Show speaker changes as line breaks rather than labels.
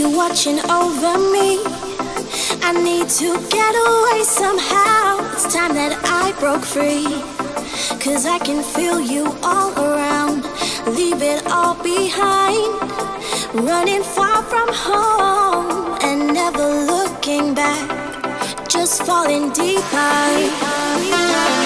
You're watching over me. I need to get away somehow. It's time that I broke free. Cause I can feel you all around. Leave it all behind. Running far from home and never looking back. Just falling deeper.